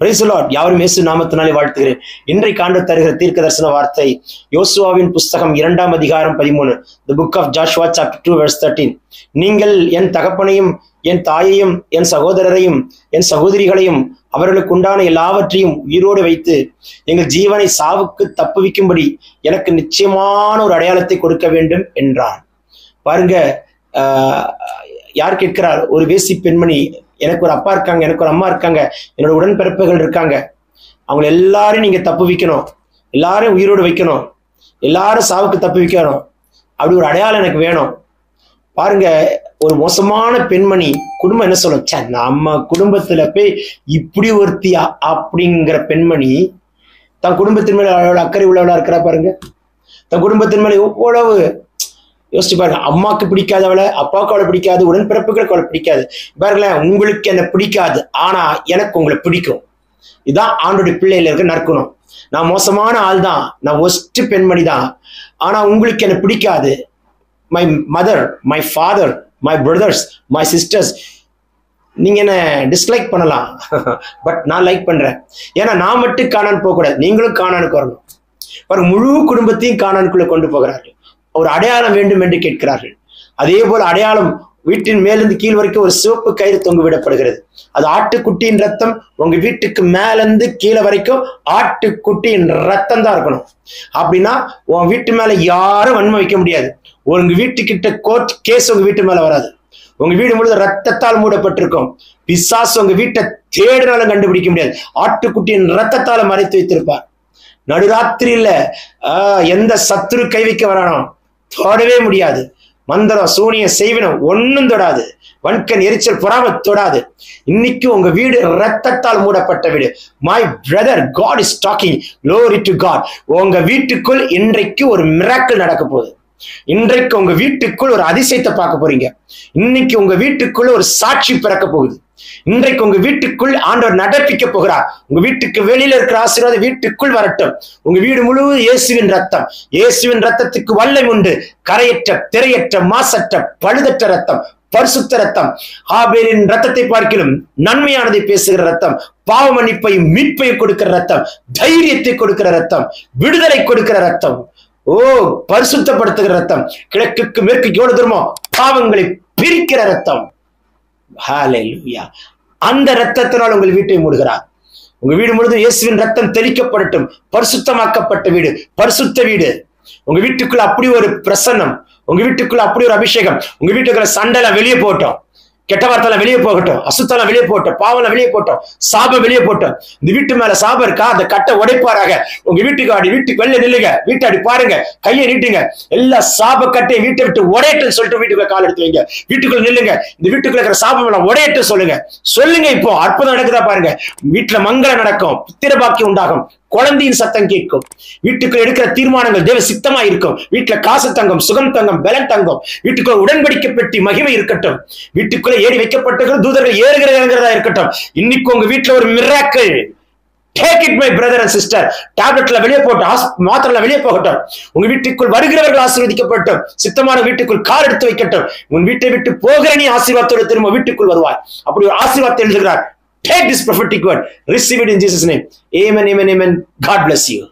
Praise யாரும் இயேசு நாமத்தினாலே வாழ்த்துகிறேன். இன்றைக்கு ஆண்டு தருகிற தீர்க்க தரிசன வார்த்தை யோசுவாவின் புஸ்தகம் இரண்டாம் அதிகாரம் பதிமூணு the book of Joshua chapter two verse thirteen நீங்கள் என் தகப்பனையும் என் தாயையும் என் சகோதரரையும் என் சகோதரிகளையும் அவர்களுக்கு உண்டான எல்லாவற்றையும் உயிரோடு வைத்து எங்கள் ஜீவனை சாவுக்கு தப்புவிக்கும்படி எனக்கு நிச்சயமான ஒரு அடையாளத்தை கொடுக்க வேண்டும் என்றான் பாருங்க யார் கேட்கிறார்? ஒரு வேசி பெண்மணி எனக்கு ஒரு அப்பா இருக்காங்க எனக்கு ஒரு அம்மா இருக்காங்க என்னோட உடன்பிறப்புகள் இருக்காங்க. அவங்க எல்லாரையும் நீங்க தப்பு வைக்கணும். எல்லாரையும் உயிரோடு வைக்கணும். எல்லாரும் சாவுக்கு தப்பு வைக்கணும். அப்படி ஒரு அடையாளம் எனக்கு வேணும். பாருங்க ஒரு மோசமான பெண்மணி குடும்பம் என்ன சொல்லும்? சே நம்ம குடும்பத்துல போய் இப்படி ஒருத்தியா அப்படிங்கிற பெண்மணி தன் குடும்பத்தின் மேல அவ்வளவு அக்கறை உள்ளவளா இருக்கிறா பாருங்க. தன் குடும்பத்தின் மேல எவ்வளவு யோசிச்சு பாருங்க அம்மாக்கு பிடிக்காதவளை அப்பாவுக்கு அவளை பிடிக்காது உடன்பிறப்புகளுக்கு அவளை பிடிக்காது. பாருங்களேன் உங்களுக்கு என்ன பிடிக்காது ஆனா எனக்கு உங்களை பிடிக்கும். இதுதான் ஆண்டோட பிள்ளையில இருக்க நற்குணம். நான் மோசமான ஆள் தான் நான் ஒஸ்ட் பெண்மணி தான். ஆனா உங்களுக்கு என்ன பிடிக்காது? My mother my father my brothers my sisters நீங்க என்ன டிஸ்லைக் பண்ணலாம்? பட் நான் லைக் பண்றேன். ஏன்னா நான் மட்டும் காணான்னு போகக்கூடாது நீங்களும் காணானுக்கு வரணும். பாருங்க முழு குடும்பத்தையும் காணானுக்குள்ள கொண்டு போகிறார்கள். ஒரு அடையாளம் வேண்டும் என்று கேட்கிறார்கள். அதே போல அடையாளம் வீட்டின் மேலிருந்து கீழ் வரைக்கும் ஒரு சிவப்பு கயிறு தொங்க விடப்படுகிறது. அது ஆட்டுக்குட்டியின் ரத்தம் உங்க வீட்டுக்கு மேலிருந்து கீழே வரைக்கும் ஆட்டுக்குட்டியின் ரத்தம் தான் இருக்கணும். அப்படின்னா உன் வீட்டு மேல யாரும் வன்மை வைக்க முடியாது. உங்க வீட்டுக்கிட்ட கோர்ட் கேஸ் உங்க வீட்டு மேல வராது. உங்க வீடு முழுவதும் ரத்தத்தால் மூடப்பட்டிருக்கும். பிசாசு உங்க வீட்டை தேடினாலும் கண்டுபிடிக்க முடியாது. ஆட்டுக்குட்டியின் ரத்தத்தால மறைத்து வைத்திருப்பார். நடுராத்திரியில ஆஹ், எந்த சத்துரு கை வைக்க வரானோ தொடவே முடியாது. மந்திரம் சூனியம் செய்வினம் ஒண்ணும் தொடாது. வன்கண் எரிச்சல் பொறாம தொடாது. இன்னைக்கு உங்க வீடு ரத்தத்தால் மூடப்பட்ட வீடு. My brother God is talking glory to God உங்க வீட்டுக்குள் இன்றைக்கு ஒரு மிராக்கள் நடக்க போகுது. இன்றைக்கு உங்க வீட்டுக்குள் ஒரு அதிசயத்தை பார்க்க போறீங்க. இன்னைக்கு உங்க வீட்டுக்குள்ள ஒரு சாட்சி பிறக்க போகுது. இன்றைக்கு உங்க வீட்டுக்குள் ஆண்டவர் நடப்பிக்க போகிறார். உங்க வீட்டுக்கு வெளியில இருக்கிற ஆசீர்வாதம் வீட்டுக்குள் வரட்டும். உங்க வீடு முழுவதும் இயேசுவின் ரத்தம். இயேசுவின் ரத்தத்துக்கு வல்லம் உண்டு. கரையற்ற திரையற்ற மாசற்ற பழுதற்ற ரத்தம் பரிசுத்த ரத்தம். ஆபேலின் ரத்தத்தை பார்க்கிலும் நன்மையானதை பேசுகிற ரத்தம். பாவ மன்னிப்பையும் மீட்பையும் கொடுக்கிற ரத்தம். தைரியத்தை கொடுக்கிற ரத்தம். விடுதலை கொடுக்கிற ரத்தம். ஓ பரிசுத்தப்படுத்துகிற ரத்தம். கிழக்குக்கு மேற்கு எவ்வளவு தூரமோ பாவங்களை பிரிக்கிற ரத்தம். அந்த ரத்தத்தினால் உங்கள் வீட்டை மூடுகிறார். உங்க வீடு முழுதும் இயேசுவின் ரத்தம் தெளிக்கப்படட்டும் பரிசுத்தமாக்கப்பட்ட வீடு பரிசுத்த வீடு. உங்க வீட்டுக்குள்ள அப்படி ஒரு பிரசன்னம் உங்க வீட்டுக்குள்ள அப்படி ஒரு அபிஷேகம் உங்க வீட்டுக்குள்ள சண்டை வெளியே போட்டோம் கெட்ட வார்த்தை வெளியே போகட்டும் அசுத்தலாம் வெளியே போட்டோம் பாவம் வெளியே போட்டோம் சாபம் வெளியே போட்டோம் இந்த வீட்டு மேல சாபம் இருக்கா? அந்த கட்டை உடைப்பாராக. உங்க வீட்டுக்கு அடி வீட்டுக்கு வெளியே நில்லுங்க. வீட்டை அடி பாருங்க. கையை நீட்டுங்க. எல்லா சாப கட்டையும் வீட்டை விட்டு உடையட்டுன்னு சொல்லிட்டு வீட்டுக்குள்ள கால் எடுத்து வைங்க. வீட்டுக்குள்ள நில்லுங்க. இந்த வீட்டுக்குள்ள இருக்கிற சாபம் எல்லாம் உடையட்டும் சொல்லுங்க. சொல்லுங்க இப்போ. அற்புதம் நடக்குதா பாருங்க. வீட்டுல மங்களம் நடக்கும். புத்திர பாக்கியம் உண்டாகும். குழந்தையின் சத்தம் கேட்கும். வீட்டுக்குள்ள எடுக்கிற தீர்மானங்கள் தேவ சித்தமா இருக்கும் வீட்டுல காசு தங்கம் சுகம் தங்கம் பலன் தங்கம். வீட்டுக்குள்ள உடன்படிக்கை பெட்டி மகிமை இருக்கட்டும். வீட்டுக்குள்ள ஏறி வைக்கப்பட்டிருக்கிற தூதர்கள் ஏறுகிற இறங்குறதா இருக்கட்டும். இன்னைக்கு உங்க வீட்டுல ஒரு miracle take it my brother and sister டேப்லெட்ல வெளியே போட்டு மாத்திரல வெளியே போகட்டும். உங்க வீட்டுக்குள் வருகிறவர்கள் ஆசீர்வதிக்கப்பட்டும். சித்தமான வீட்டுக்குள் கால் எடுத்து வைக்கட்டும். உன் வீட்டை விட்டு போகிற நீ ஆசீர்வாதத்தோடு திரும்ப வீட்டுக்குள் வருவாய். அப்படி ஒரு ஆசீர்வாதத்தை எழுதுகிறார். Take this prophetic word, receive it in Jesus' name. Amen, amen, amen. God bless you.